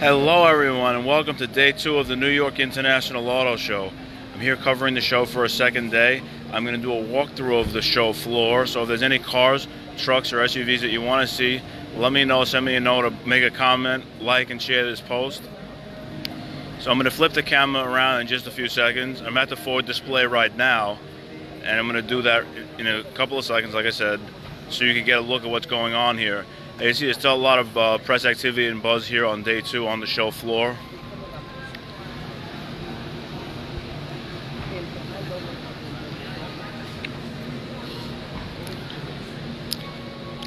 Hello, everyone, and welcome to day two of the New York International Auto Show. I'm here covering the show for a second day. I'm going to do a walkthrough of the show floor. So if there's any cars, trucks, or SUVs that you want to see, let me know. Send me a note make a comment, like, and share this post. So I'm going to flip the camera around in just a few seconds. I'm at the Ford display right now, and I'm going to do that in a couple of seconds, like I said, so you can get a look at what's going on here. You see, there's still a lot of uh, press activity and buzz here on day two on the show floor.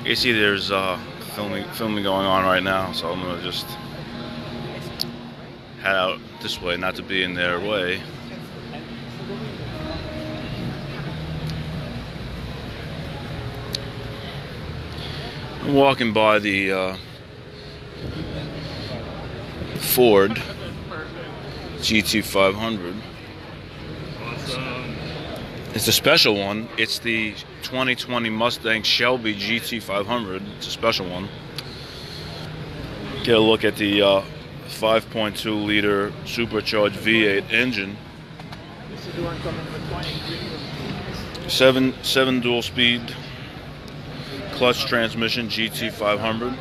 You see, there's uh, filming filming going on right now, so I'm gonna just head out this way, not to be in their way. I'm walking by the uh, Ford GT500. It's a special one. It's the 2020 Mustang Shelby GT500. It's a special one. Get a look at the uh, 5.2 liter supercharged V8 engine. Seven seven dual speed clutch transmission GT500.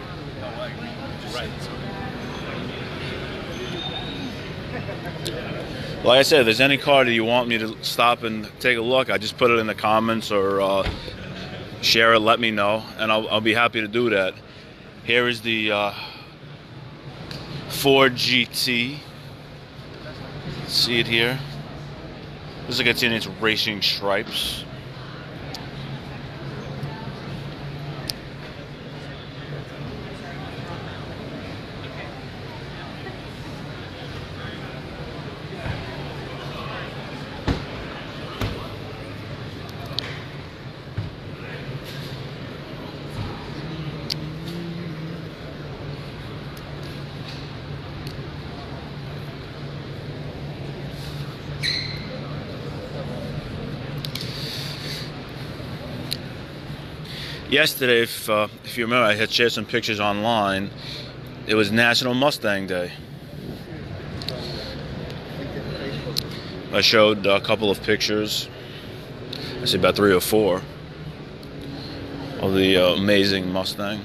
Like I said, if there's any car that you want me to stop and take a look, I just put it in the comments or uh, share it, let me know, and I'll, I'll, be happy to do that. Here is the uh, Ford GT. See it here? This is in its racing stripes. Yesterday, if, uh, if you remember, I had shared some pictures online. It was National Mustang Day. I showed a couple of pictures, I see about three or four, of the uh, amazing Mustang.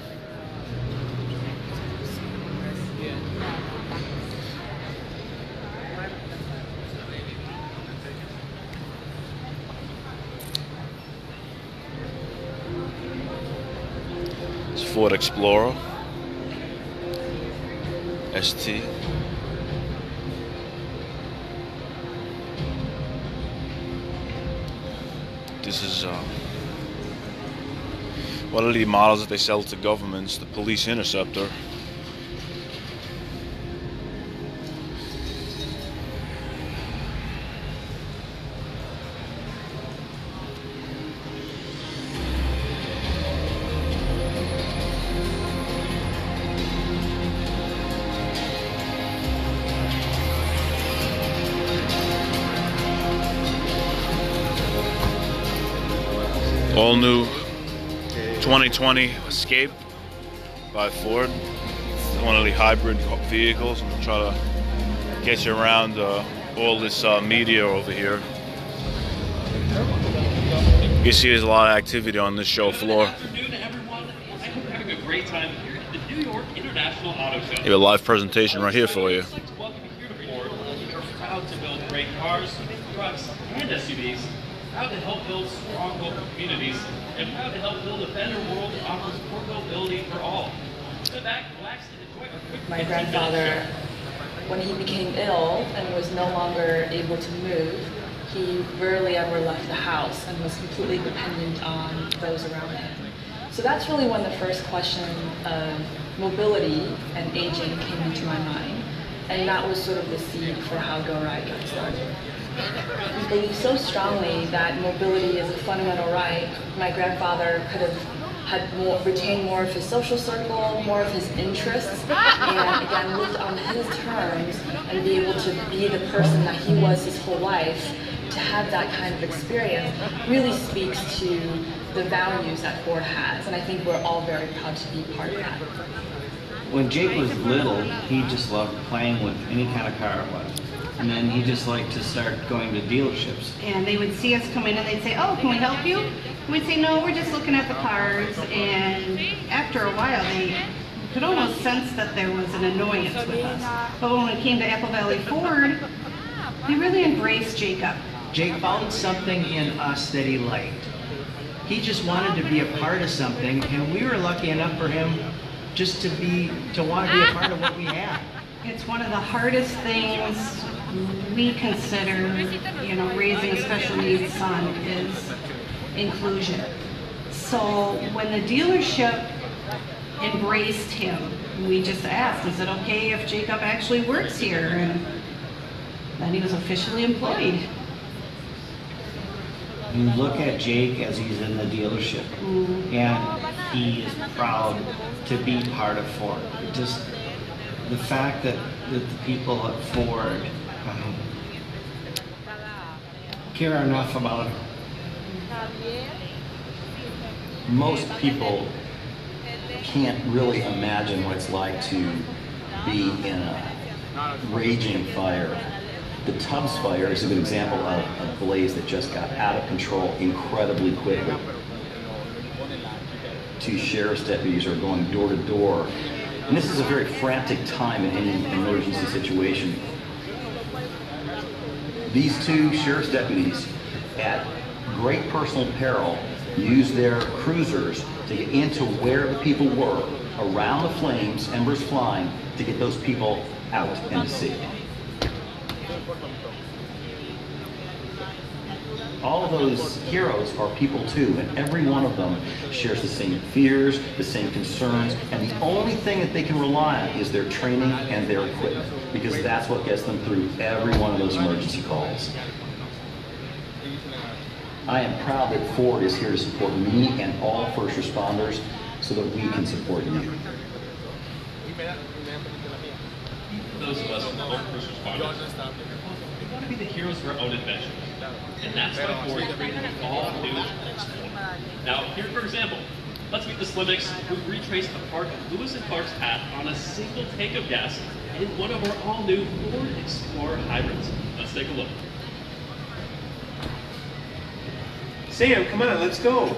Ford Explorer ST. This is uh, one of the models that they sell to governments, the Police Interceptor. 2020 Escape by Ford. One of the hybrid vehicles. I'm gonna try to get you around uh, all this uh, media over here. You see there's a lot of activity on this show floor. Have a live presentation right here for you. Great cars, trucks, and SUVs proud to help build strong local communities, and to help build a better world that offers portability for all. My grandfather, when he became ill and was no longer able to move, he rarely ever left the house and was completely dependent on those around him. So that's really when the first question of mobility and aging came into my mind. And that was sort of the seed for how Go Ride got started. We so strongly that mobility is a fundamental right. My grandfather could have had more, retained more of his social circle, more of his interests, and again lived on his terms and be able to be the person that he was his whole life. To have that kind of experience really speaks to the values that Ford has, and I think we're all very proud to be part of that. when Jake was little, he just loved playing with any kind of car it was. And then he just liked to start going to dealerships. And they would see us come in and they'd say, oh, can we help you? And we'd say, no, we're just looking at the cars. And after a while, they could almost sense that there was an annoyance with us. But when we came to Apple Valley Ford, they really embraced Jacob. Jake found something in us that he liked. He just wanted to be a part of something, and we were lucky enough for him just to be to want to be a part of what we had. It's one of the hardest things we consider, you know, raising a special needs son is inclusion. So when the dealership embraced him, we just asked, is it okay if Jacob actually works here? And then he was officially employed. You look at Jake as he's in the dealership, and he is proud to be part of Ford. Just the fact that, that the people at Ford um, care enough about most people can't really imagine what it's like to be in a raging fire. The Tubbs fire is a good example of a blaze that just got out of control incredibly quickly. Two sheriff's deputies are going door to door. And this is a very frantic time in any emergency situation. These two sheriff's deputies, at great personal peril, used their cruisers to get into where the people were, around the flames, embers flying, to get those people out and to safety. All of those heroes are people too, and every one of them shares the same fears, the same concerns, and the only thing that they can rely on is their training and their equipment, because that's what gets them through every one of those emergency calls. I am proud that Ford is here to support me and all first responders so that we can support you. those of us who aren't first responders, we want to be the heroes of our own adventures. And that's why Ford created the all-new Explorer. Now, here for example, let's meet the Slimmix who retraced the part of Lewis and Clark's path on a single tank of gas in one of our all-new Ford Explorer hybrids. Let's take a look. Sam, come on, let's go.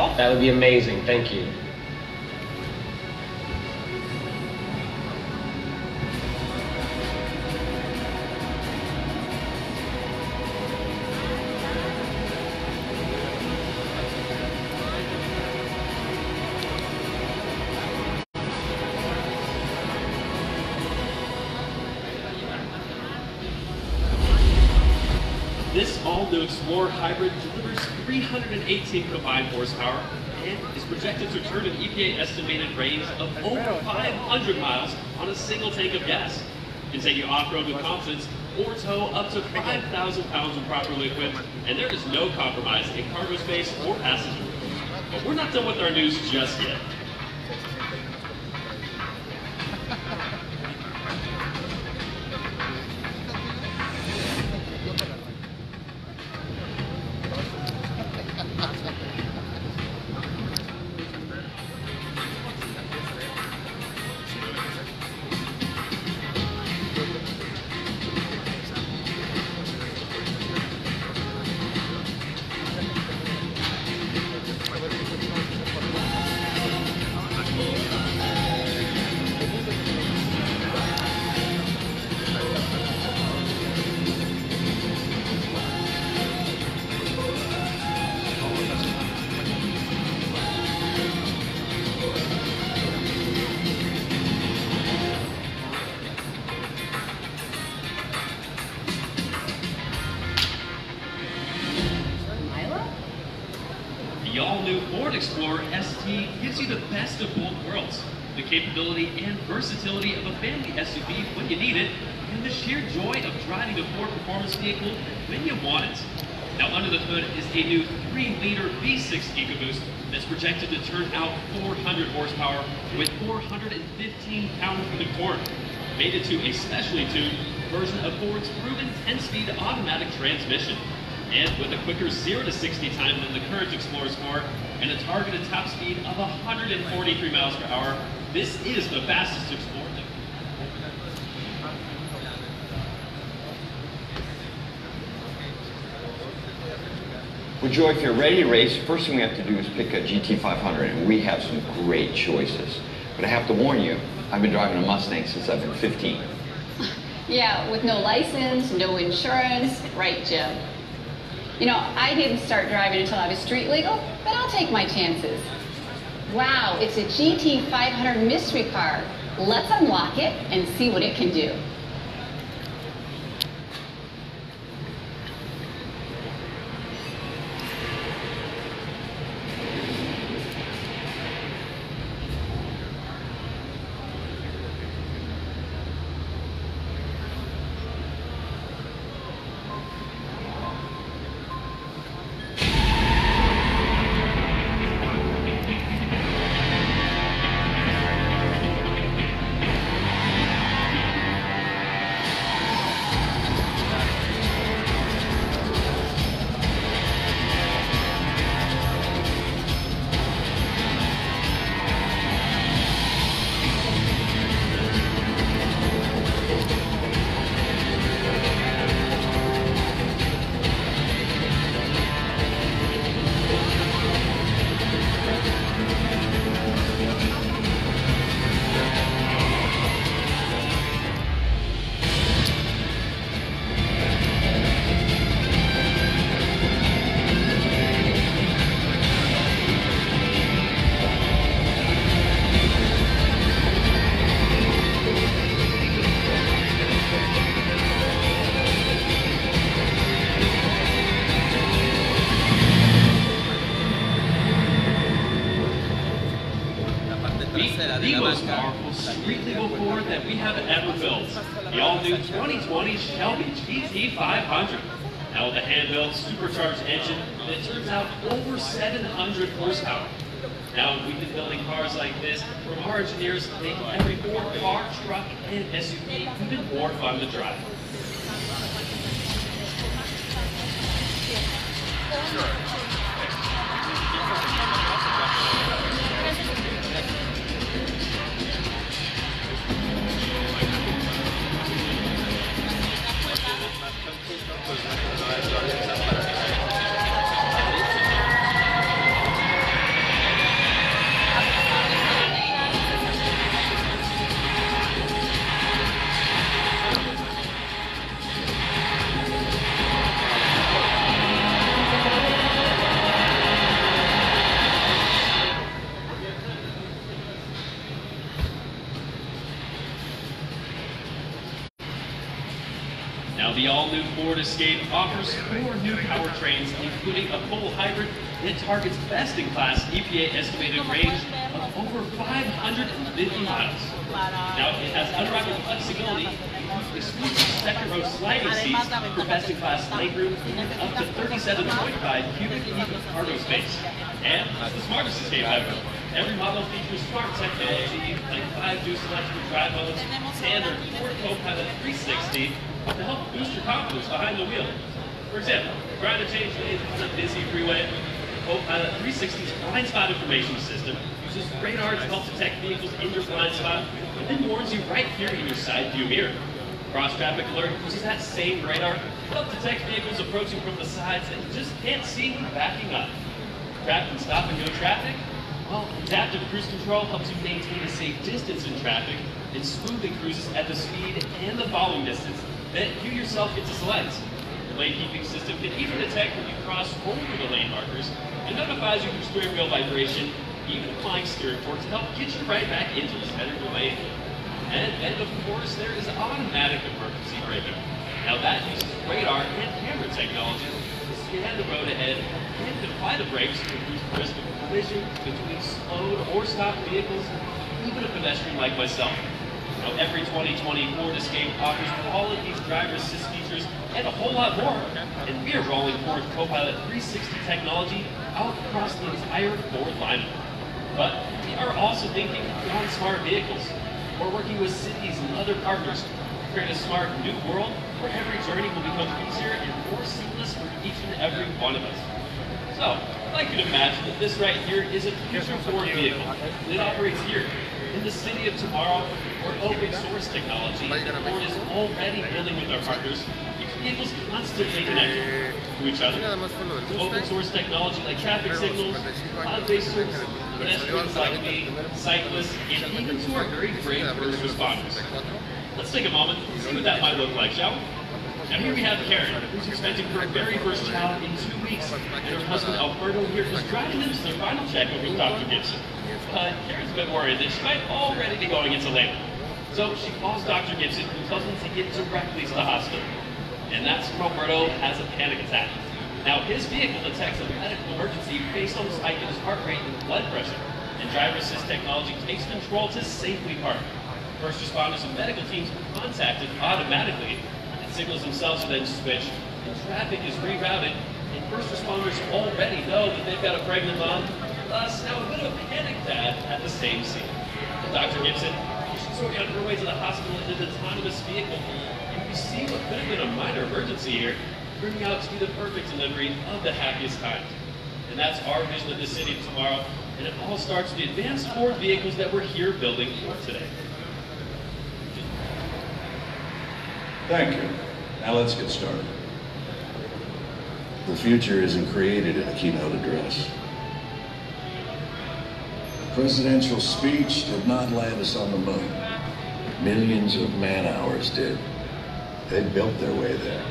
You need any help? That would be amazing. Thank you. This all-new Explorer hybrid 318 combined horsepower and is projected to turn an EPA estimated range of over 500 miles on a single tank of gas. Can take you off-road with confidence or tow up to 5,000 pounds when properly equipped, and there is no compromise in cargo space or passenger room. But we're not done with our news just yet. Made into a specially tuned version of Ford's proven 10-speed automatic transmission. And with a quicker 0 to 60 time than the current Explorer Sport and a targeted top speed of 143 miles per hour, this is the fastest Explorer. Well, Joy, if you're ready to race, first thing we have to do is pick a GT500, and we have some great choices. But I have to warn you, I've been driving a Mustang since I've been 15. Yeah, with no license, no insurance, right, Jim? You know, I didn't start driving until I was street legal, but I'll take my chances. Wow, it's a GT500 mystery car. Let's unlock it and see what it can do. Cars like this from our engineers making every Ford car, truck, and SUV even more fun to drive. Escape offers four new powertrains, including a full hybrid that targets best-in-class EPA estimated range of over 550 miles. Now it has unrivaled flexibility, exclusive second row sliding seats for best-in-class legroom, up to 37.5 cubic feet of cargo space. And the smartest Escape ever. Every model features smart technology like 5 new electric drive modes, standard Ford Copilot 360, to help boost your confidence behind the wheel. For example, trying to change lanes on a busy freeway, Copilot 360's blind spot information system uses radar to help detect vehicles in your blind spot and then warns you right here in your side view mirror. Cross Traffic Alert uses that same radar to help detect vehicles approaching from the sides that you just can't see when backing up. Trapped and stop and go traffic? Well, adaptive cruise control helps you maintain a safe distance in traffic and smoothly cruises at the speed and the following distance that you yourself get to select. The lane keeping system can even detect when you cross over the lane markers and notifies you through steering wheel vibration, even applying steering torque to help get you right back into the center of the lane. And then, of course, there is automatic emergency braking. Now that uses radar and camera technology to scan the road ahead and apply the brakes to reduce the risk of collision between slowed or stopped vehicles, even a pedestrian like myself. Now, every 2020 Ford Escape offers all of these driver assist features and a whole lot more. And we are rolling Ford Copilot 360 technology out across the entire Ford lineup. But we are also thinking beyond smart vehicles. We're working with cities and other partners to create a smart new world where every journey will become easier and more seamless for each and every one of us. So, I'd like you to imagine that this right here is a future Ford vehicle. It operates here in the city of tomorrow or open source technology that Ford is already building with our partners. Each vehicle's constantly connected to each other. Open source technology like traffic signals, cloud-based services, pedestrians like me, cyclists, and even to our very brave first responders. Let's take a moment and see what that might look like, shall we? Now here we have Karen, who's expecting her very first child in two weeks, and her husband Alberto here is driving them to their final checkup with Dr. Gibson. But Karen's a bit worried that she might already be going into labor. So she calls Dr. Gibson, who tells them to get directly to the hospital. And that's when Alberto has a panic attack. Now his vehicle detects a medical emergency based on the spike in his heart rate and blood pressure, and driver assist technology takes control to safely park. First responders and medical teams are contacted automatically, and signals themselves are then switched, and traffic is rerouted, and first responders already know that they've got a pregnant mom, thus now a bit of panic dad at the same scene. Dr. Gibson, she's already on her way to the hospital in an autonomous vehicle, and we see what could have been a minor emergency here, turning out to be the perfect delivery of the happiest times. And that's our vision of the city of tomorrow, and it all starts with the advanced Ford vehicles that we're here building for today. Thank you. Now let's get started. The future isn't created in a keynote address. The presidential speech did not land us on the moon. Millions of man hours did. They built their way there.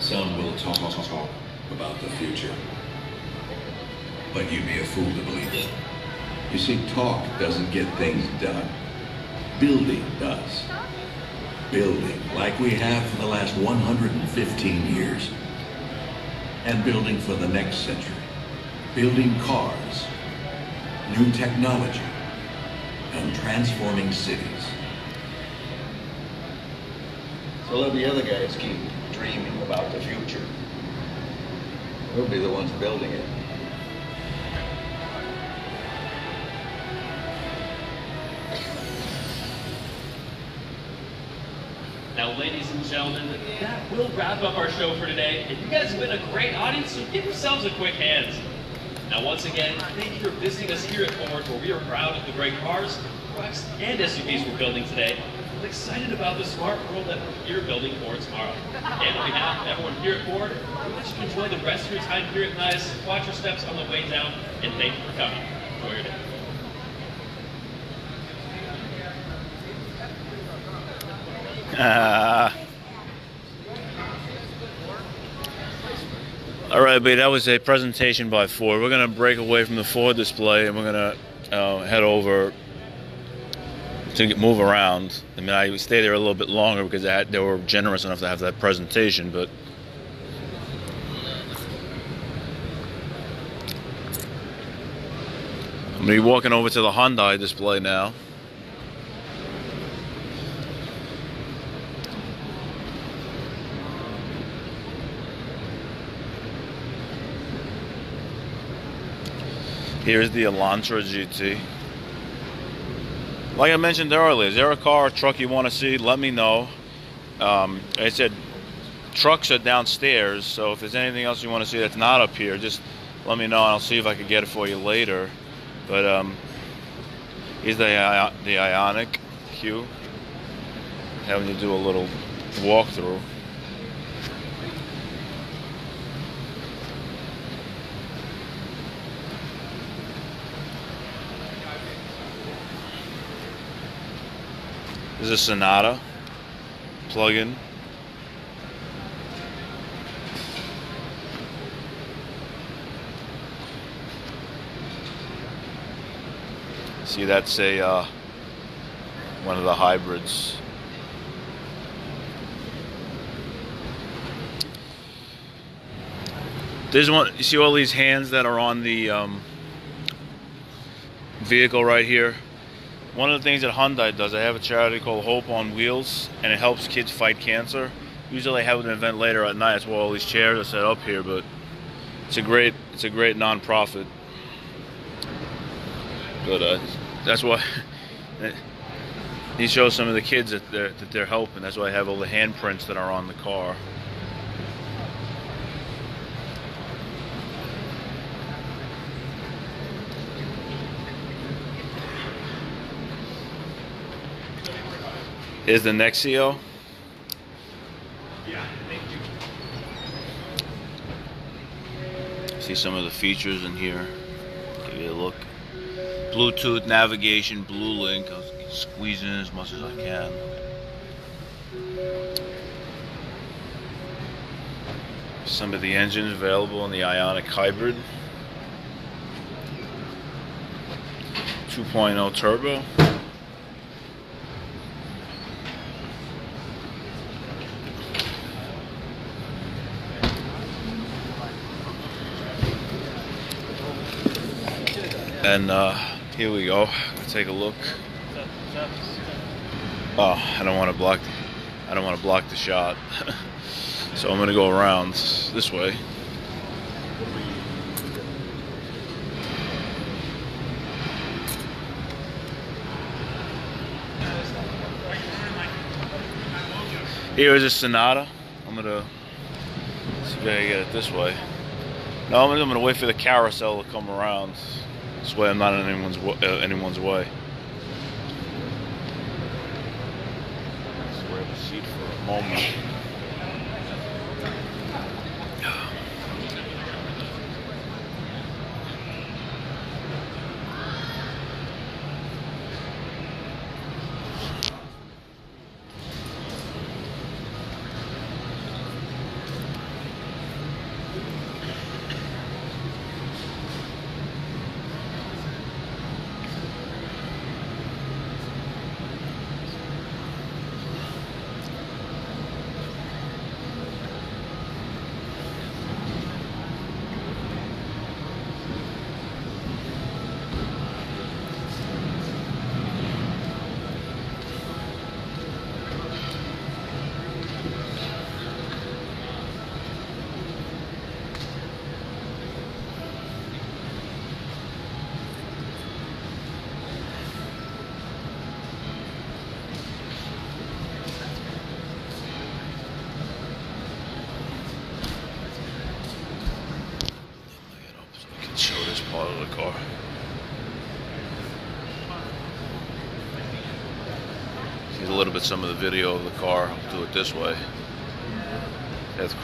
Some will talk, talk, about the future. But you'd be a fool to believe it. You see, talk doesn't get things done. Building does building like we have for the last 115 years. And building for the next century. Building cars, new technology, and transforming cities. So let the other guys keep dreaming about the future. We'll be the ones building it. Now, ladies and gentlemen, that will wrap up our show for today. And you guys have been a great audience, so give yourselves a quick hand. Now, once again, thank you for visiting us here at Ford, where we are proud of the great cars, trucks, and SUVs we're building today. Excited about the smart world that you're building for tomorrow. And on behalf of everyone here at Ford, we wish you to enjoy the rest of your time here at NICE. Watch your steps on the way down, and thank you for coming. Enjoy your day. Uh, all right, but that was a presentation by Ford. We're going to break away from the Ford display and we're going to uh, head over to move around. I mean, I stayed there a little bit longer because they, had, they were generous enough to have that presentation, but. I'm going to be walking over to the Hyundai display now. Here's the Elantra GT. Like I mentioned earlier, is there a car or truck you want to see? Let me know. Um, I said trucks are downstairs, so if there's anything else you want to see that's not up here, just let me know and I'll see if I can get it for you later. But um, here's the, the Ionic Q. Having to do a little walkthrough. This is a Sonata plug-in. See, that's a uh, one of the hybrids. There's one. You see all these hands that are on the um, vehicle right here. One of the things that Hyundai does, they have a charity called Hope on Wheels, and it helps kids fight cancer. Usually, they have an event later at night. That's why all these chairs are set up here. But it's a great, it's a great nonprofit. But uh, that's why he shows some of the kids that they're that they're helping. That's why I have all the handprints that are on the car. Is the Nexo. See some of the features in here. Give you a look. Bluetooth navigation, Blue Link. I'll squeeze in as much as I can. Some of the engines available in the Ioniq Hybrid. 2.0 turbo. And uh, here we go. Take a look. Oh, I don't want to block. I don't want to block the shot. so I'm gonna go around this way. Here is a Sonata. I'm gonna see if I can get it this way. No, I'm gonna, I'm gonna wait for the carousel to come around. This way I'm not in anyone's, uh, anyone's way. Let's grab seat for a moment. Video of the car. I'll do it this way. That's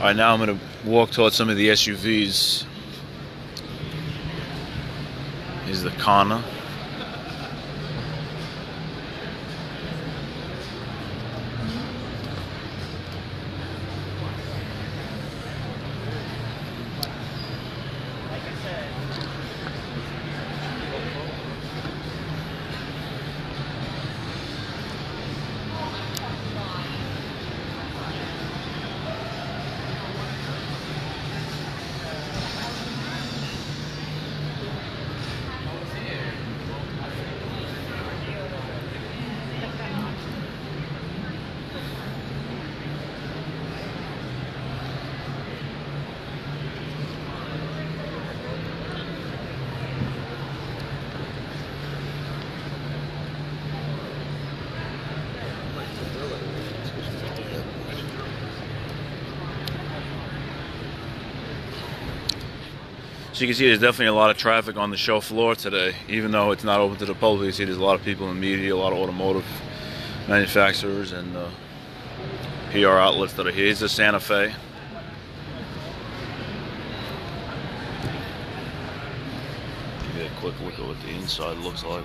All right, now I'm going to walk towards some of the SUVs. Here's the Kona. So you can see there's definitely a lot of traffic on the show floor today, even though it's not open to the public. You see there's a lot of people in media, a lot of automotive manufacturers, and uh, PR outlets that are here. Here's the Santa Fe. Give you a quick look at what the inside looks like.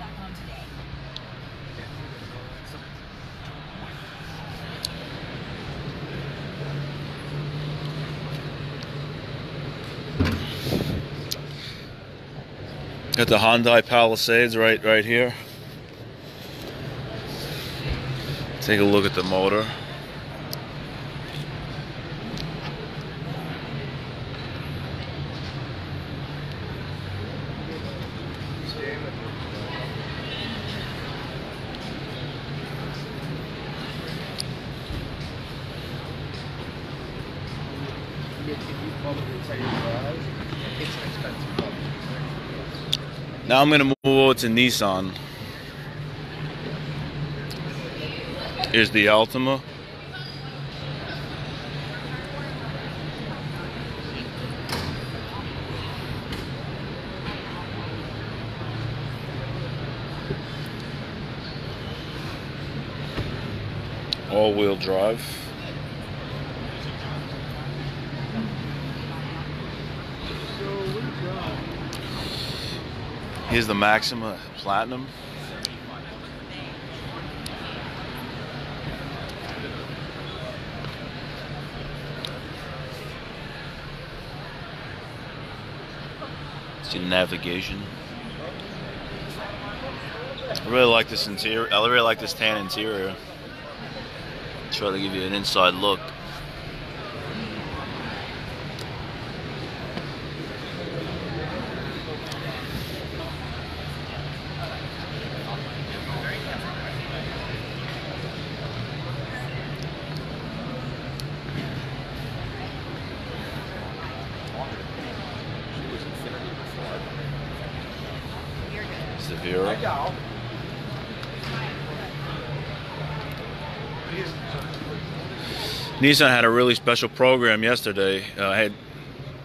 Got the Hyundai Palisades right right here. Take a look at the motor. Now I'm gonna move over to Nissan. Here's the Altima. All-wheel drive. Here's the Maxima Platinum. See the navigation. I really like this interior. I really like this tan interior. Try to give you an inside look. Nissan had a really special program yesterday. Uh, I had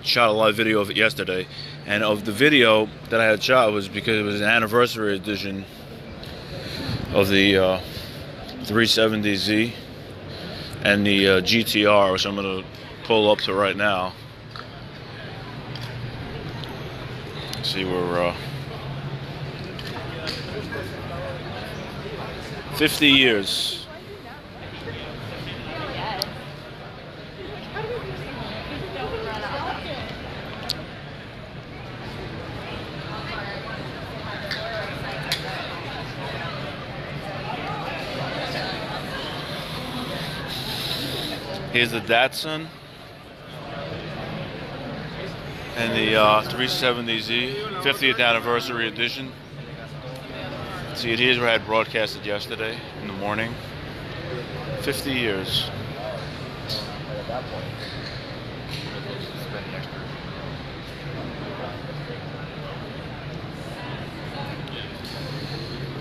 shot a live video of it yesterday, and of the video that I had shot was because it was an anniversary edition of the uh, 370Z and the uh, GTR, which I'm going to pull up to right now. See where. Uh, 50 years. Here's the Datsun and the uh, 370Z 50th anniversary edition. See, it is where I had broadcasted yesterday in the morning. 50 years.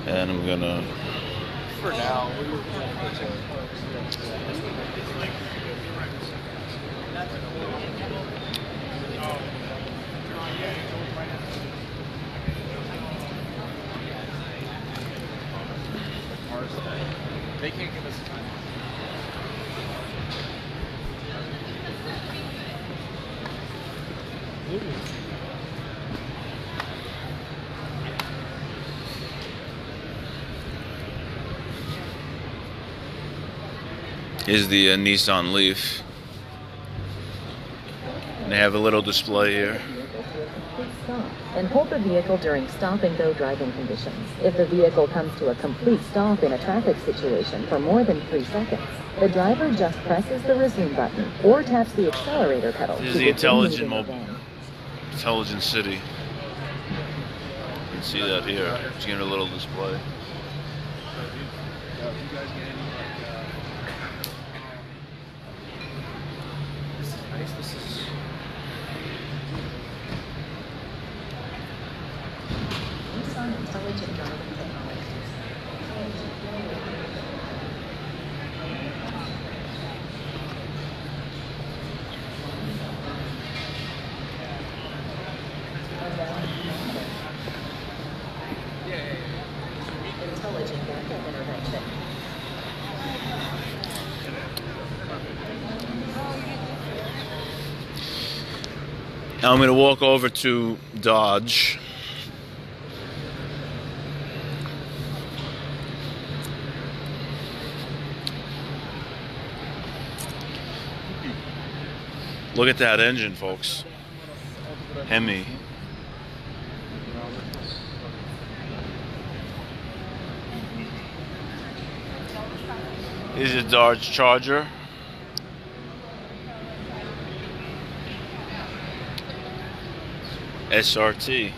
And I'm gonna. For now. They can't give us time. Is the uh, Nissan Leaf. They have a little display here. And hold the vehicle during stop and go driving conditions. If the vehicle comes to a complete stop in a traffic situation for more than three seconds, the driver just presses the resume button or taps the accelerator pedal. This is the intelligent mobile, intelligent city. You can see that here. It's getting a little display. I'm going to walk over to Dodge. Look at that engine, folks. Hemi. This is a Dodge Charger. SRT.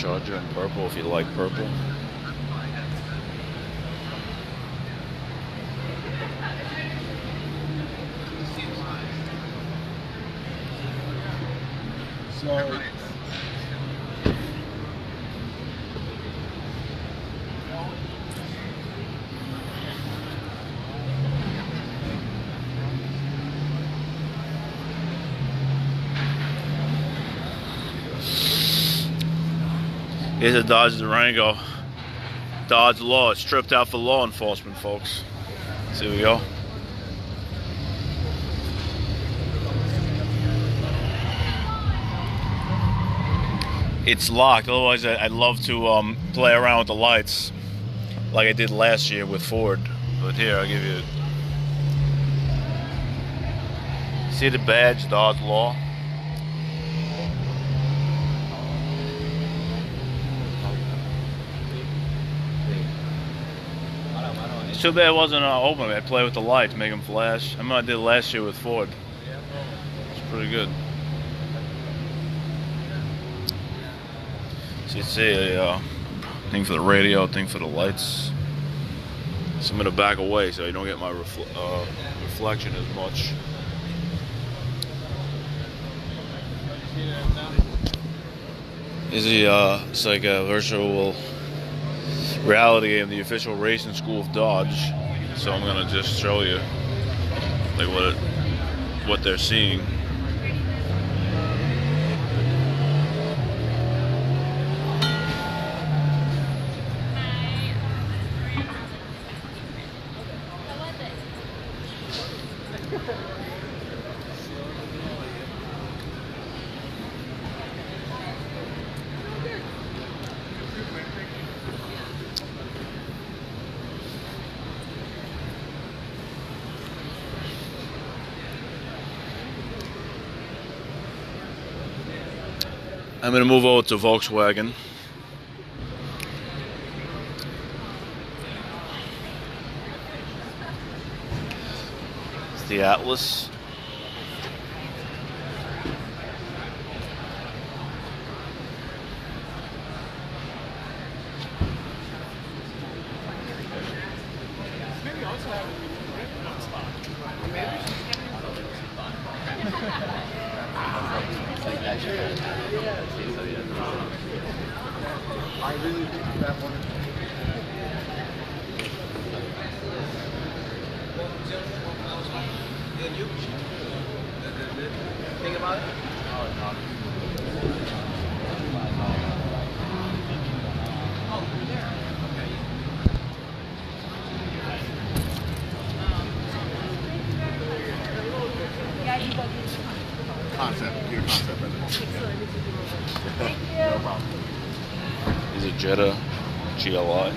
Charger in purple if you like purple. Here's a Dodge Durango. Dodge Law. It's stripped out for law enforcement, folks. So here we go. It's locked. Otherwise, I'd love to um, play around with the lights like I did last year with Ford. But here, I'll give you. See the badge, Dodge Law? It's too bad it wasn't uh, open. I play with the lights, make them flash. I remember I did last year with Ford. It's pretty good. So you see a uh, thing for the radio, thing for the lights. So I'm gonna back away so you don't get my refl- uh, reflection as much. Is he uh, it's like a virtual reality game, the official racing school of Dodge. So I'm gonna just show you like what it, what they're seeing. I'm gonna move over to Volkswagen. It's the Atlas. I really think that one. Think about it? Concept, your concept, right there. no problem. Is it Jetta GLI?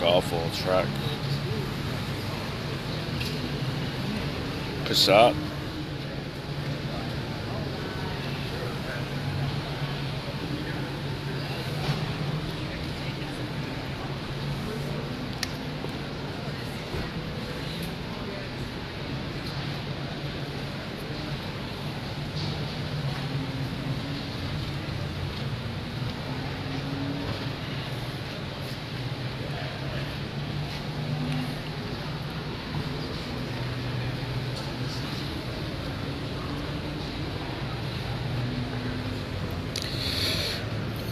Golf Alltrack. Passat.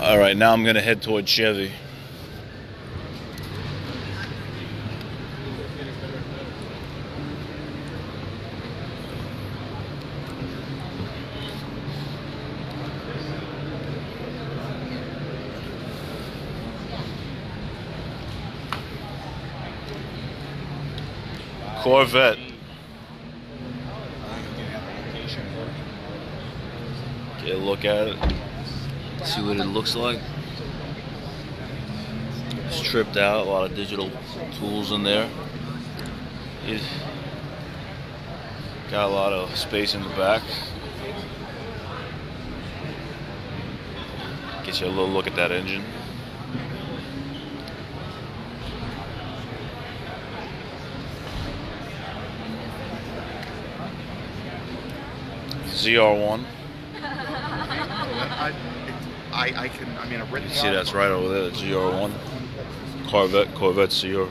All right, now I'm gonna head toward Chevy. Corvette. Get a look at it. What it looks like. It's tripped out, a lot of digital tools in there. It's got a lot of space in the back. Get you a little look at that engine. ZR1. I, I, can, I mean, I've written You see that's right over there, the ZR1. Corvette, Corvette CR.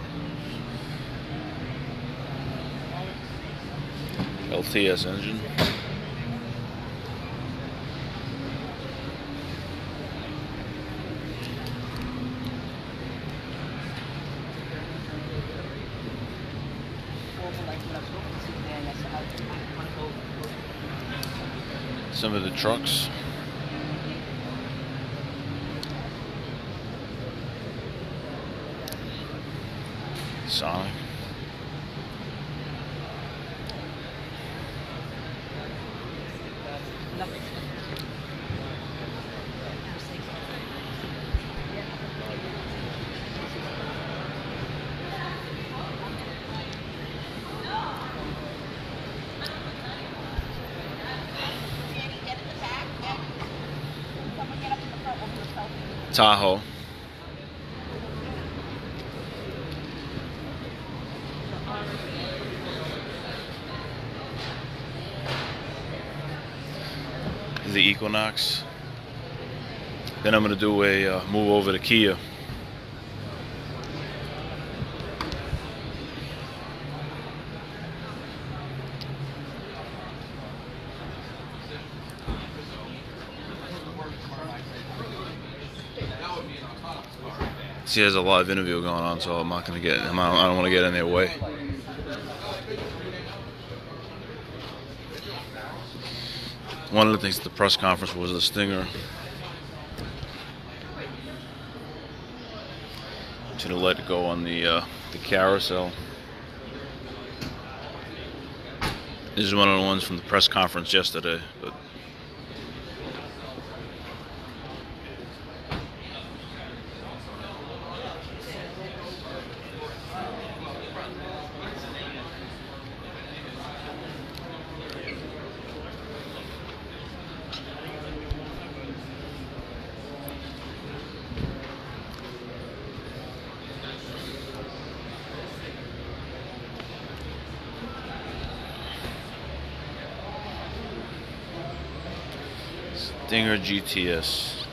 LTS engine. Some of the trucks. Tahoe. The Equinox. Then I'm gonna do a uh, move over to Kia. See, there's a live interview going on, so I'm not gonna get. I'm I don't want to get in their way. One of the things at the press conference was the stinger. to let go on the uh, the carousel. This is one of the ones from the press conference yesterday, but Stinger GTS.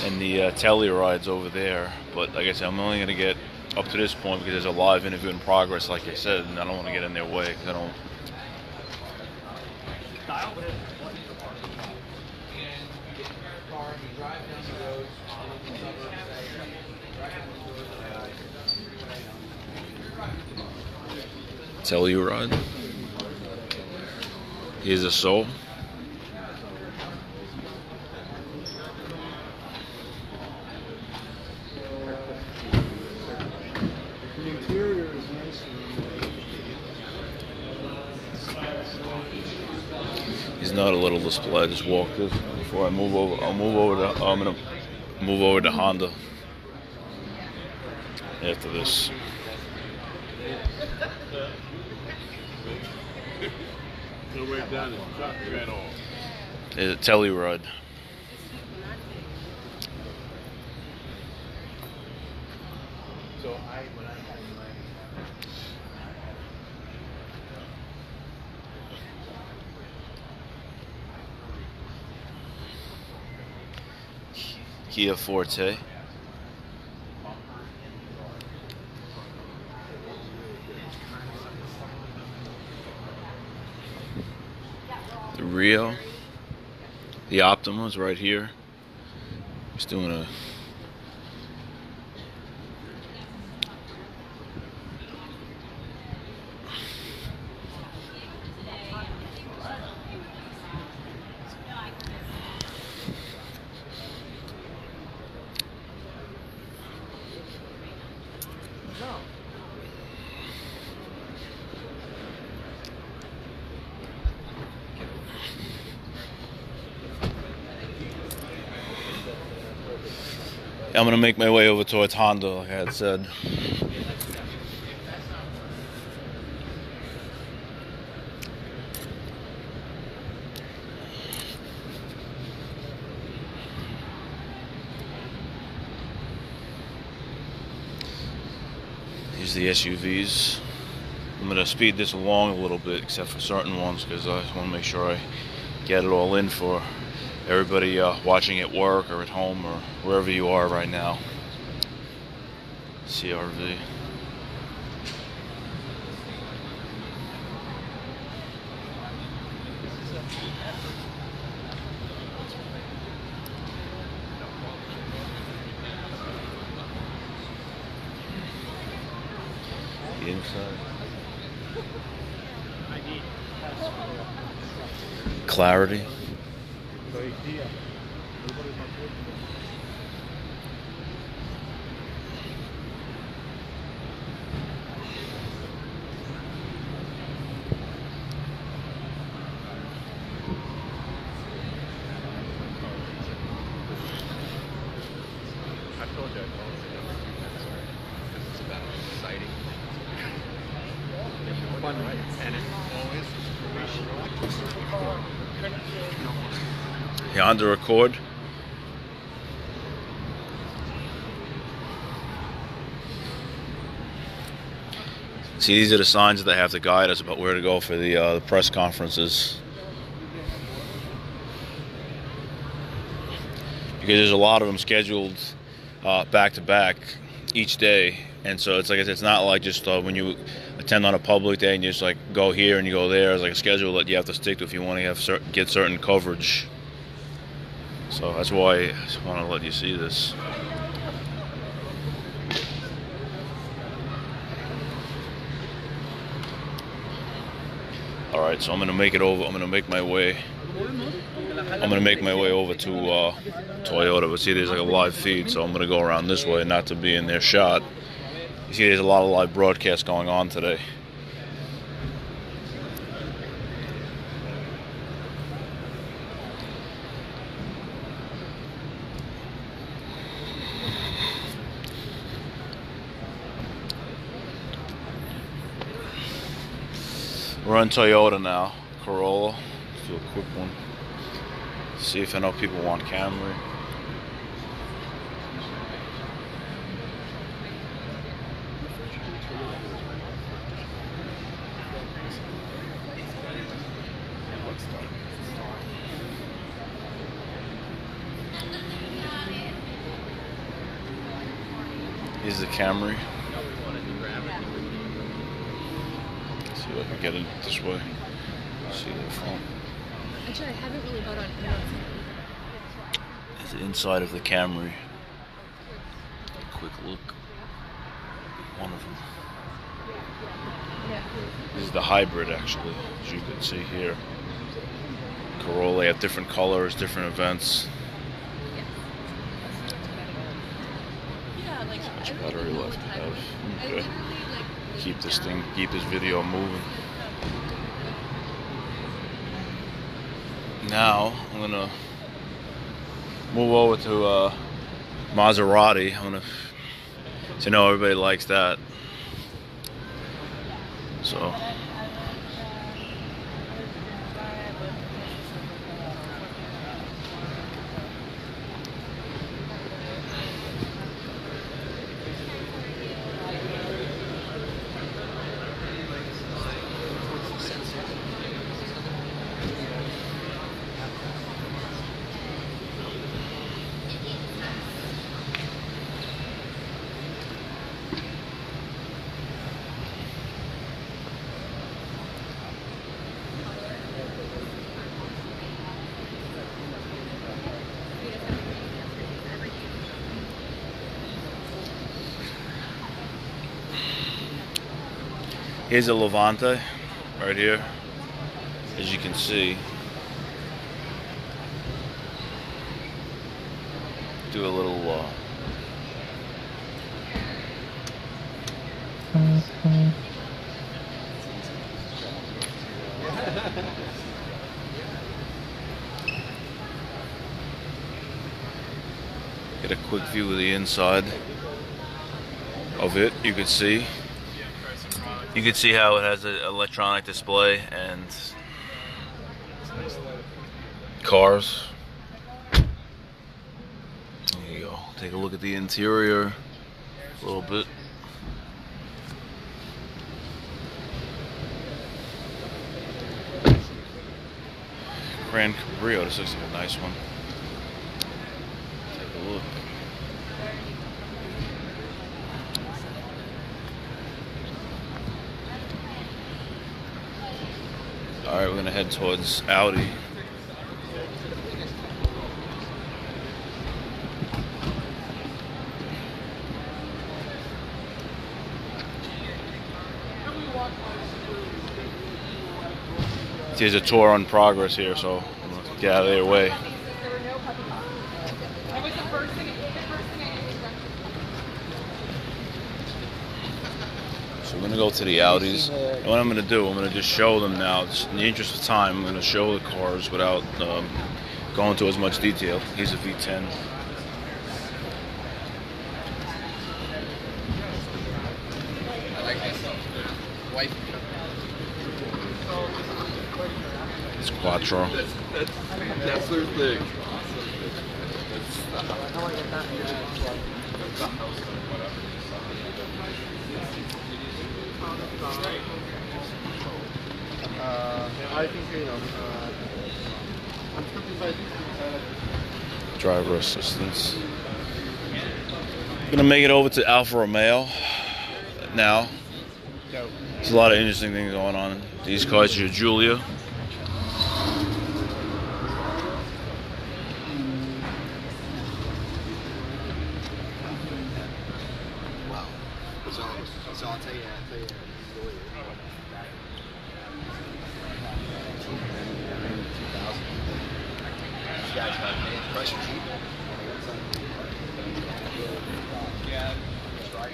And the uh, Telluride's over there. But like I said, I'm only going to get up to this point because there's a live interview in progress, like I said, and I don't want to get in their way because I don't. Telluride. Here's a soul. The interior is nice. He's not a little display. I just walked this before I move over. I'll move over to. I'm gonna move over to Honda after this. No way down the truck at all. It's a Telluride. So I, when I had my Kia Forte. The Rio. The Optima's right here. He's doing a I'm gonna make my way over towards Honda, like I had said. These are the SUVs. I'm gonna speed this along a little bit, except for certain ones, because I want to make sure I get it all in for everybody uh, watching at work or at home or wherever you are right now. CRV. Inside. Clarity. I told you I called it. This is about exciting. Fun, right? And it always The record? See, these are the signs that they have to guide us about where to go for the, uh, the press conferences. Because there's a lot of them scheduled uh, back to back each day, and so it's like it's not like just uh, when you attend on a public day and you just like go here and you go there. It's like a schedule that you have to stick to if you want to have get certain coverage. So that's why I just want to let you see this. All right, so I'm gonna make it over. I'm gonna make my way. I'm gonna make my way over to uh, Toyota. But see, there's like a live feed, so I'm gonna go around this way, not to be in their shot. You see, there's a lot of live broadcasts going on today. We're on Toyota now, Corolla. Let's do a quick one. See if I know people want Camry. Here's the Camry. See if I can get it this way. See the phone. Actually, I haven't really bought on. There's the inside of the Camry. Quick look. One of them. This is the hybrid, actually, as you can see here. Corolla, at different colors, different events. Much battery left? Okay. Keep this uh, thing, keep this video moving. Now I'm gonna move over to uh, Maserati. I'm gonna, so you know everybody likes that. So. Here's a Levante right here, as you can see. Do a little. Uh, Get a quick view of the inside of it. You can see. You can see how it has an electronic display and cars. There you go. Take a look at the interior a little bit. GranCabrio. This looks like a nice one. Take a look. All right, we're gonna head towards Audi. There's a tour on progress here, so get out of their way. So we're gonna go to the Audis. And what I'm gonna do, I'm gonna just show them now. Just in the interest of time, I'm gonna show the cars without um, going into as much detail. Here's a V10. It's Quattro. That's their thing. I think, you know, I'm 55. driver assistance. Gonna make it over to Alfa Romeo now. There's a lot of interesting things going on. These cars are Giulia. Wow. So, so I'll tell you, I'll tell you a story. These guys got made pressure cheap. Yeah, that's right.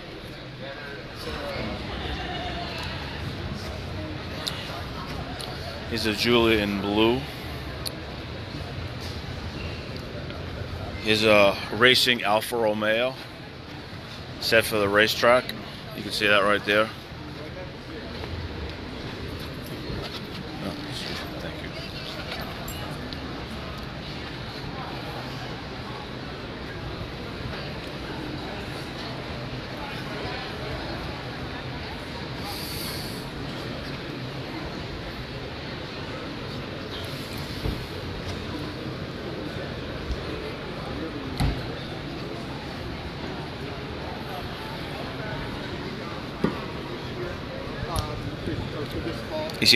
Here's a Giulia in blue. Here's a racing Alfa Romeo set for the racetrack. You can see that right there.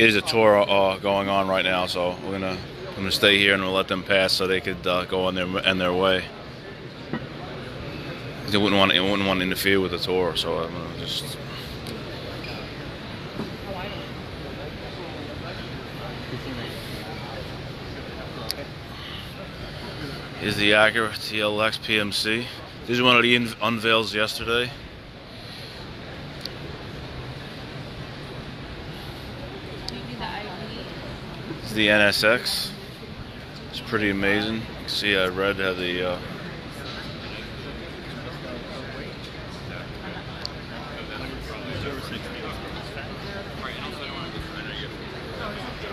There's a tour uh, going on right now, so we're gonna I'm gonna stay here and we'll let them pass so they could uh, go on their on their way. They wouldn't want they wouldn't want to interfere with the tour, so I'm gonna just. Is the Acura TLX PMC. This is one of the unveils yesterday. It's the NSX. It's pretty amazing. You can see I read had the uh,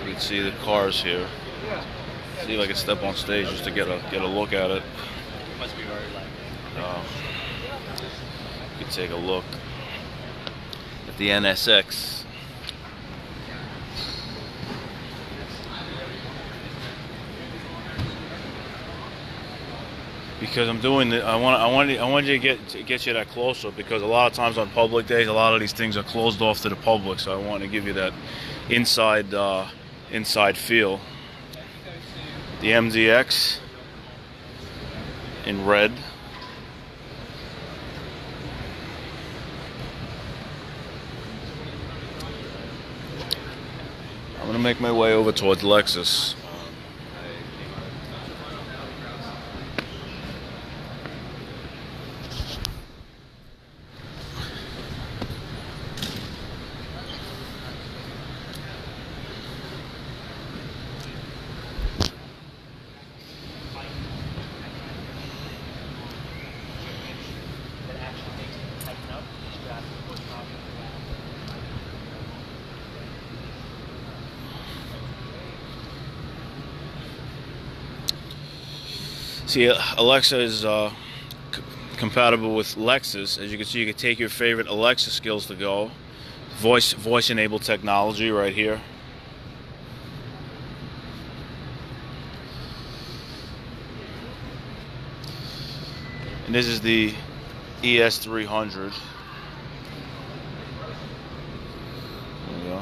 you can see the cars here. See if I can step on stage just to get a get a look at it. Uh, you can take a look at the NSX. Because I'm doing the, I want I want I want you to get to get you that closer because a lot of times on public days a lot of these things are closed off to the public so I want to give you that inside uh, inside feel. The MDX in red. I'm gonna make my way over towards Lexus. See, Alexa is uh, compatible with Lexus. As you can see, you can take your favorite Alexa skills to go. Voice voice enabled technology right here. And this is the E ES300. There.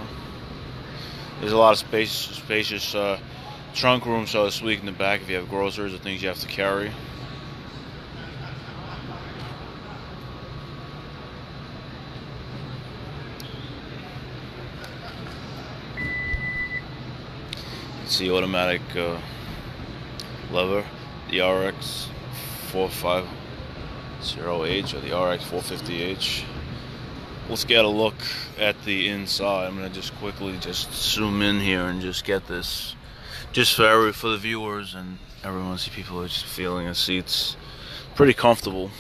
There's a lot of space, spacious uh, trunk room, so to speak, in the back if you have groceries or things you have to carry. The automatic uh, lever, the RX 450H or the RX 450H. Let's get a look at the inside. I'm gonna just quickly just zoom in here and just get this just for every for the viewers and everyone see people are just feeling the seats pretty comfortable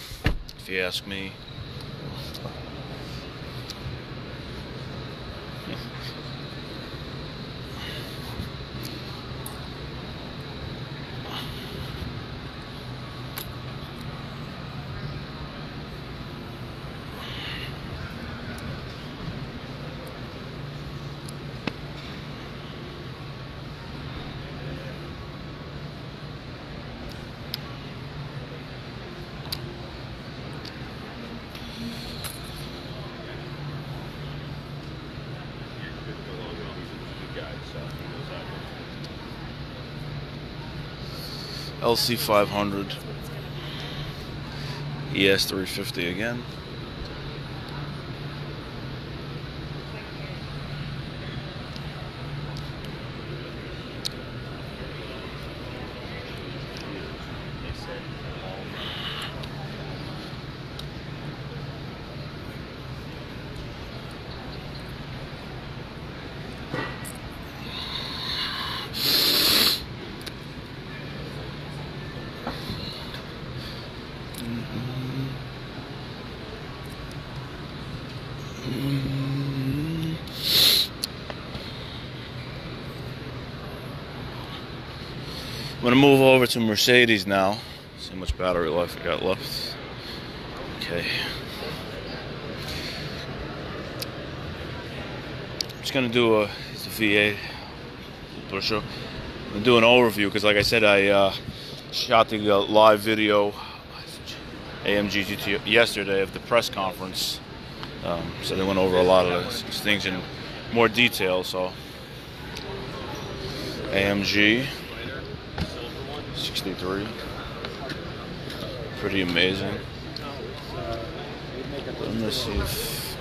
if you ask me LC 500 ES 350 again I'm gonna move over to Mercedes now. See how much battery life I got left. Okay. I'm just gonna do a, it's a V8 pusher. I'm do an overview because, like I said, I uh, shot the uh, live video AMG GT yesterday of the press conference. Um, so they went over a lot of things in more detail. So AMG 63, pretty amazing. Let me see if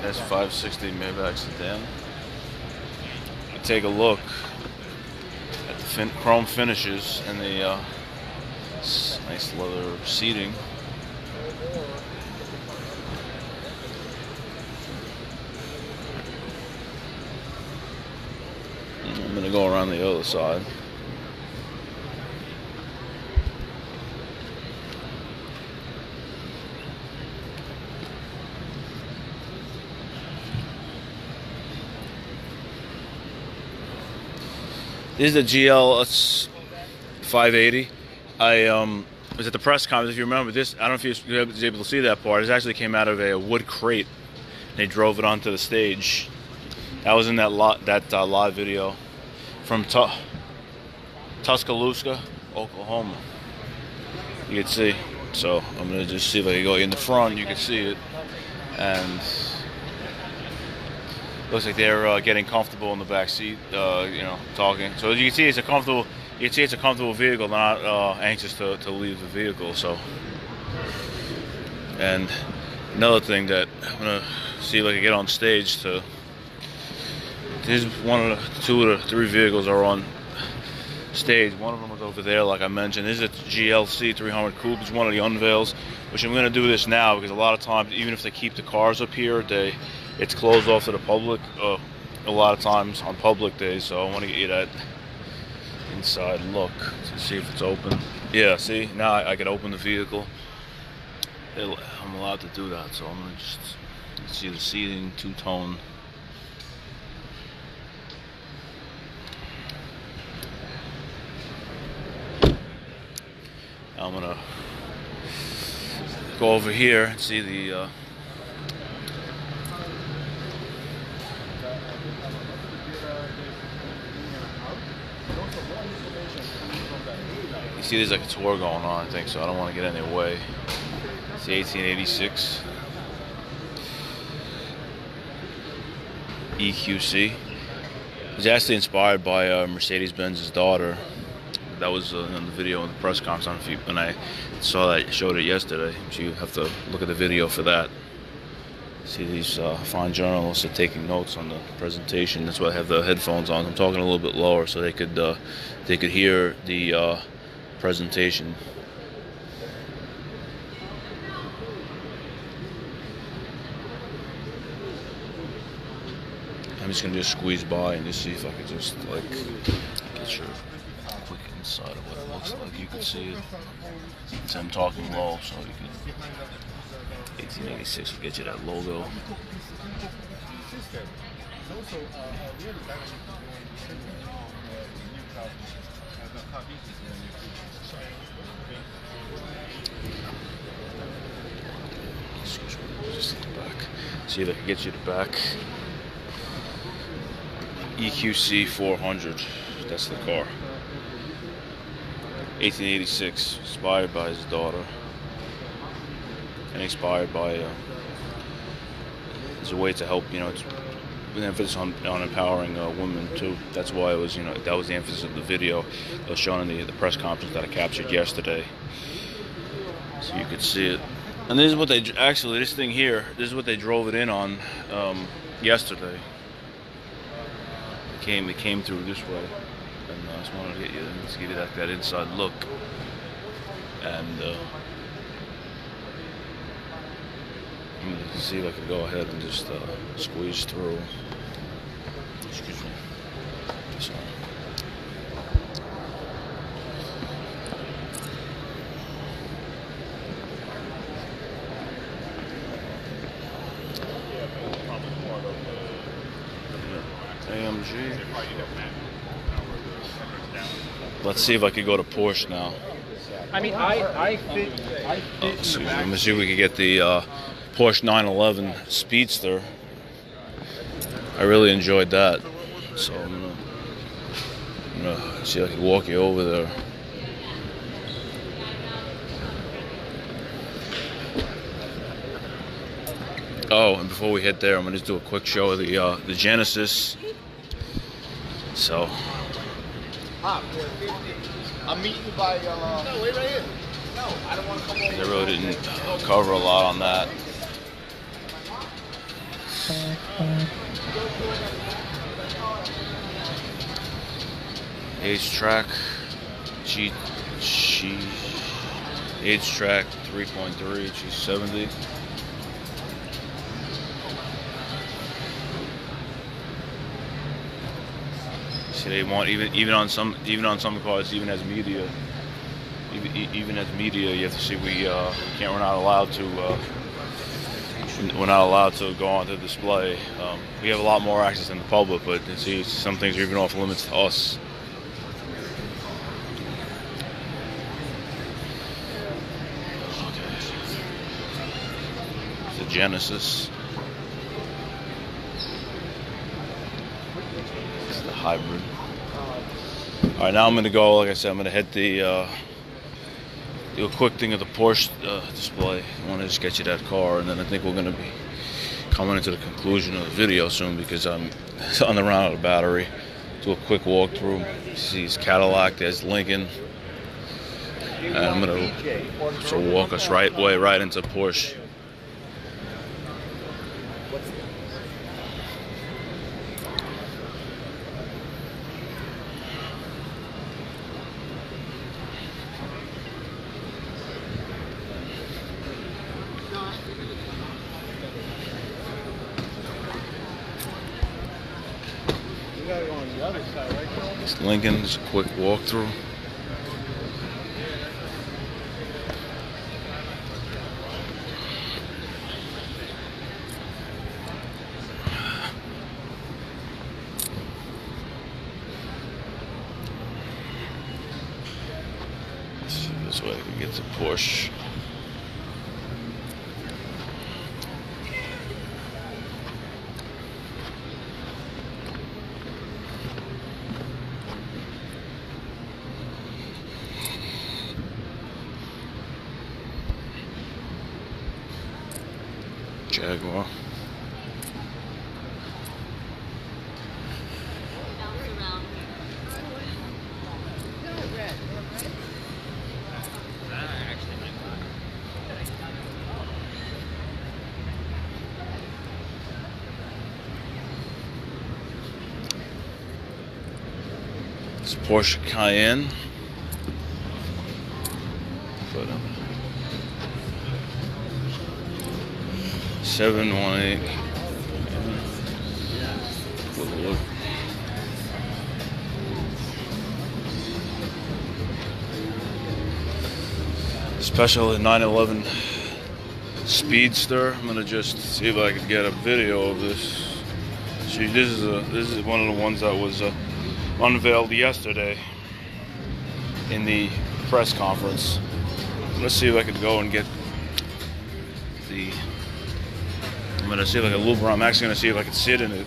S560 Maybach sedan. Take a look at the fin chrome finishes and the uh, nice leather seating. Around the other side. This is the GLS 580. I um, was at the press conference. If you remember this, I don't know if you was able to see that part. It actually came out of a wood crate. And They drove it onto the stage. That was in that lot that uh, live video from Tu- Tuscaloosa, Oklahoma. You can see. So I'm gonna just see if I can go in the front. You can see it, and looks like they're uh, getting comfortable in the back seat. Uh, you know, talking. So as you can see, it's a comfortable you can see it's a comfortable vehicle. They're not uh, anxious to, to leave the vehicle. So, and another thing that I'm gonna see if I can get on stage to. There's one of the two of the three vehicles are on stage. One of them was over there, like I mentioned. This is a GLC 300 Coupe. It's one of the unveils, which I'm going to do this now because a lot of times, even if they keep the cars up here, they it's closed off to the public. Uh, a lot of times on public days, so I want to get you that inside look to see if it's open. Yeah, see now I, I can open the vehicle. It'll, I'm allowed to do that, so I'm gonna just see the seating, two I'm gonna go over here and see the uh, You see there's like a tour going on, I think, so I don't want to get in their way. It's the 1886 EQC. It was actually inspired by uh, Mercedes-Benz's daughter. That was uh, in the video in the press conference. If you, when I saw that, showed it yesterday. So you have to look at the video for that. See these uh, fine journalists are taking notes on the presentation. That's why I have the headphones on. I'm talking a little bit lower so they could uh, they could hear the uh, presentation. I'm just gonna just squeeze by and just see if I could just like get your insight of what it looks like. You can see it. It's I'm talking low, so you can. 1886 will get you that logo. Excuse me, just the back. See if I can get you the back. EQC 400. That's the car. 1886, inspired by his daughter, and inspired by. Uh, as a way to help, you know, it's with emphasis on, on empowering uh, women too. That's why it was, you know, that was the emphasis of the video that was shown in the, the press conference that I captured yesterday, so you could see it. And this is what they actually, this thing here, this is what they drove it in on um, yesterday. It came, it came through this way, just wanted to get you, just give you that, that inside look. And uh, see if I can go ahead and just uh, squeeze through. Excuse me. Sorry. AMG. Let's see if I could go to Porsche now. I mean, I, I fit, I fit Oh. Let me see if we could get the uh, Porsche 911 Speedster. I really enjoyed that. So I'm gonna, I'm gonna see if I can walk you over there. Oh, and before we head there, I'm gonna just do a quick show of the uh, the Genesis. So Ah, 450. I'm meeting you by, uh... No, wait right here. No, I don't want to come over. they really didn't uh, cover a lot on that. HTRAC, G, G, HTRAC 3.3, G70. They want even even on some even on some cars, even as media, even, even as media, you have to see we uh, can't. We're not allowed to. Uh, we're not allowed to go onto display. Um, we have a lot more access than the public, but you see, some things are even off limits to us. The Genesis. It's the hybrid. All right, now I'm gonna go. Like I said, I'm gonna hit the uh, do a quick thing of the Porsche uh, display. I want to just get you that car, and then I think we're gonna be coming into the conclusion of the video soon because I'm on the run out of battery. do a quick walkthrough. See his Cadillac, there's Lincoln. And I'm gonna so walk us right way right into Porsche. You gotta go on the other side, Lincoln, just a quick walkthrough. This way can get to Porsche. Jaguar. It's Porsche Cayenne. But, um, seven one eight. Good look. Special 911 Speedster. I'm gonna just see if I can get a video of this. See, this is a this is one of the ones that was uh, unveiled yesterday in the press conference. Let's see if I could go and get the gonna see I can loop around. I'm actually gonna see if I can sit in it.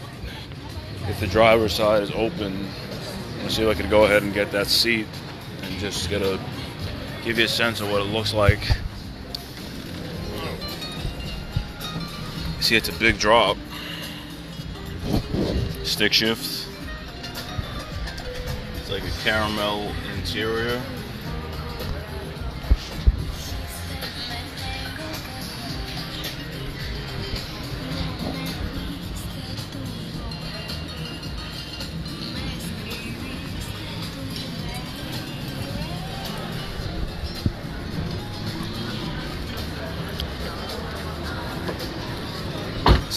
If the driver's side is open, I'm gonna see if I can go ahead and get that seat and just get a give you a sense of what it looks like. See, it's a big drop. Stick shift. It's like a caramel interior.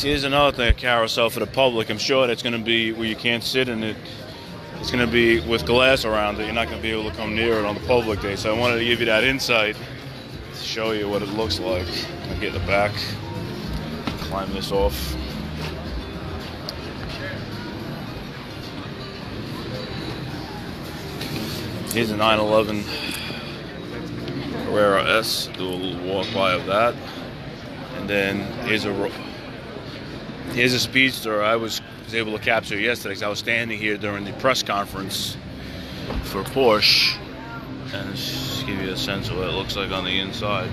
Here's another thing, a carousel for the public. I'm sure that's going to be where you can't sit in it. It's going to be with glass around it. You're not going to be able to come near it on the public day. So I wanted to give you that insight to show you what it looks like. I'll get the back, climb this off. Here's a 911 Carrera S. Do a little walk by of that. And then here's a Here's a speedster I was, was able to capture yesterday because I was standing here during the press conference for Porsche and just give you a sense of what it looks like on the inside.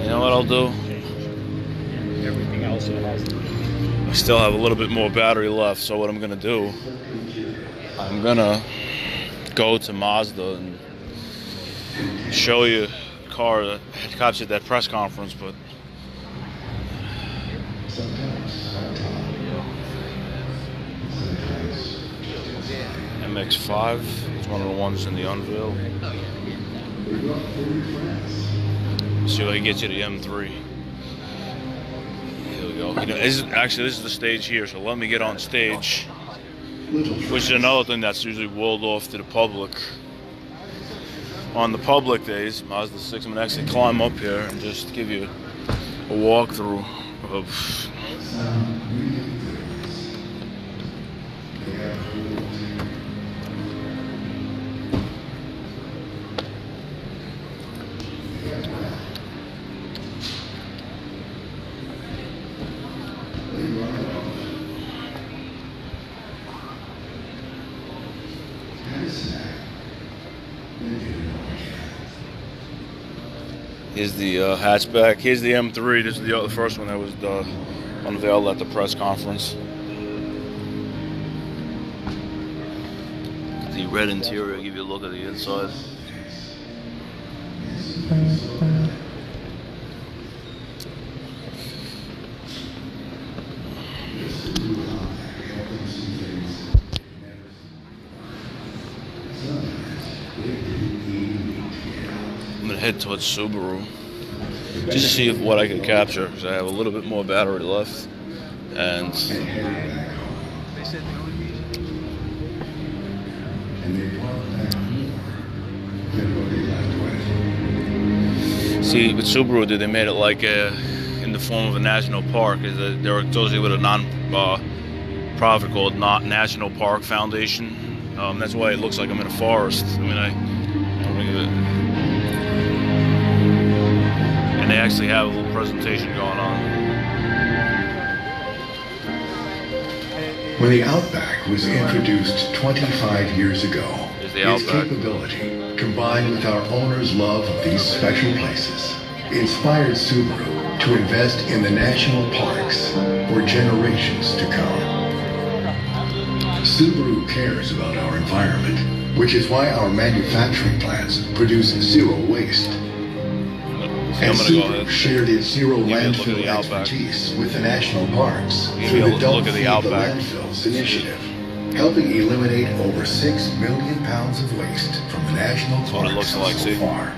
You know what I'll do? Everything else I still have a little bit more battery left, so what I'm gonna do, I'm gonna go to Mazda and show you car that had captured that press conference, but MX-5 is one of the ones in the unveil. See if I can get you the M3. Here we go. You know, is, actually, this is the stage here, so let me get on stage. Which is another thing that's usually walled off to the public. On the public days, Mazda 6, I'm gonna actually climb up here and just give you a walkthrough of uh, hatchback. Here's the M3. This is the, the first one that was uh, unveiled at the press conference. The red interior. Give you a look at the inside. I'm gonna head towards Subaru just to see if what I can capture because I have a little bit more battery left and see with Subaru they made it like a, in the form of a national park. They're associated with a non uh, profit called not National Park Foundation. Um, that's why it looks like I'm in a forest. I mean I, I they actually have a little presentation going on. When the Outback was introduced 25 years ago, its Outback. capability, combined with our owner's love of these special places, inspired Subaru to invest in the national parks for generations to come. Subaru cares about our environment, which is why our manufacturing plants produce zero waste. I'm And gonna go Subaru ahead. shared its zero Give me a look at landfill expertise with the national parks through the look Don't at the Feed the Landfills initiative, helping eliminate over 6 million pounds of waste from the national That's parks looks like, so see? far.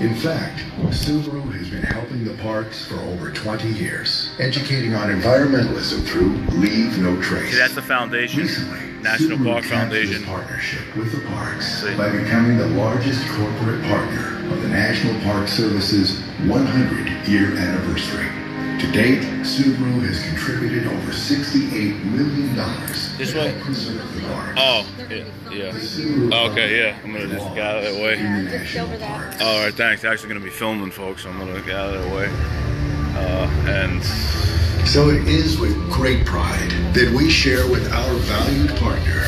In fact, Subaru has been helping the parks for over 20 years, educating on environmentalism through Leave No Trace. See, that's the foundation, Recently, National Park Foundation. partnership with the parks by becoming the largest corporate partner of the National Park Service's 100-year anniversary. To date, Subaru has contributed over $68 million This to way? preserve the parks. Oh, yeah, yeah. Okay, yeah. I'm gonna just get out of that way. All right, thanks. Actually, gonna be filming, folks. So I'm gonna get out of that way. Uh, and So it is with great pride that we share with our valued partner,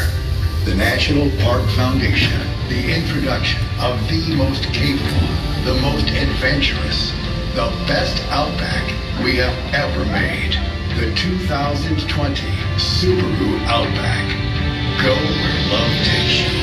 the National Park Foundation, the introduction of the most capable, the most adventurous, the best Outback we have ever made. The 2020 Subaru Outback. Go where love takes you.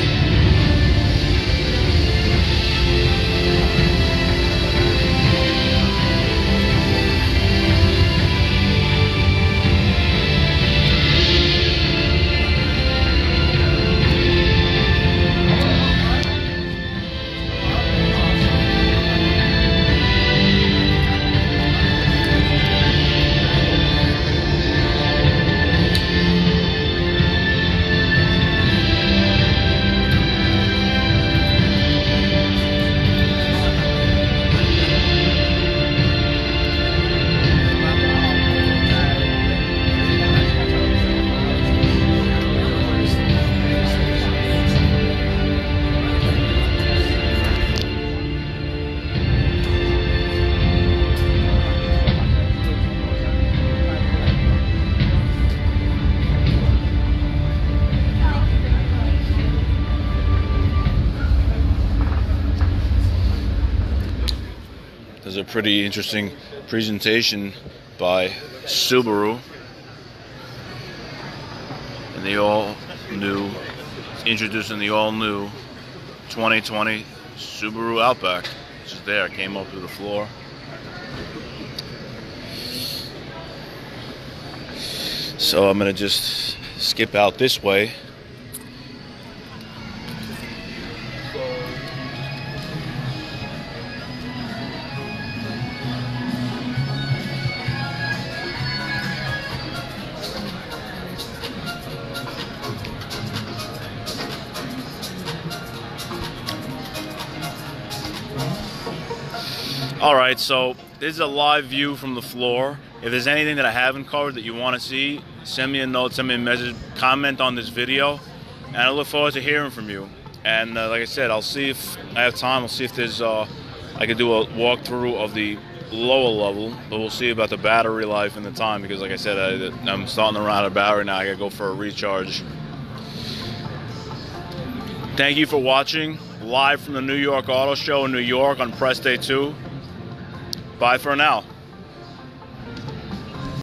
Pretty interesting presentation by Subaru. And the all new, introducing the all new 2020 Subaru Outback. Just there, came up to the floor. So I'm gonna just skip out this way. Right, so this is a live view from the floor. If there's anything that I haven't covered that you want to see, send me a note, send me a message, comment on this video, and I look forward to hearing from you. And uh, like I said, I'll see if I have time. I'll see if there's uh, I could do a walkthrough of the lower level, but we'll see about the battery life and the time because, like I said, I, I'm starting to run out of battery now. I gotta go for a recharge. Thank you for watching. live from the New York Auto Show in New York on Press Day 2. Bye for now.